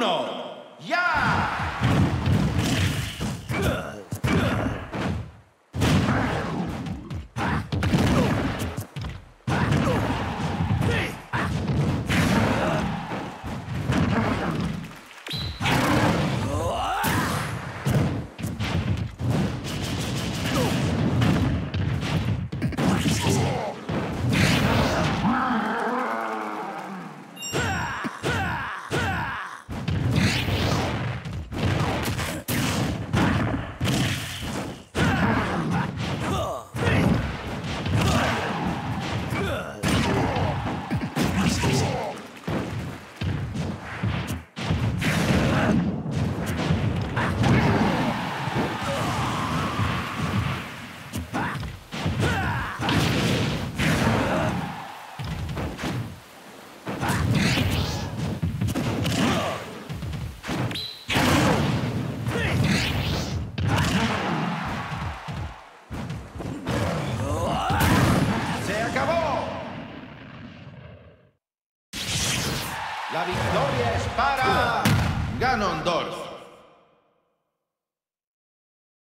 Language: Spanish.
no. La victoria es para Ganondorf.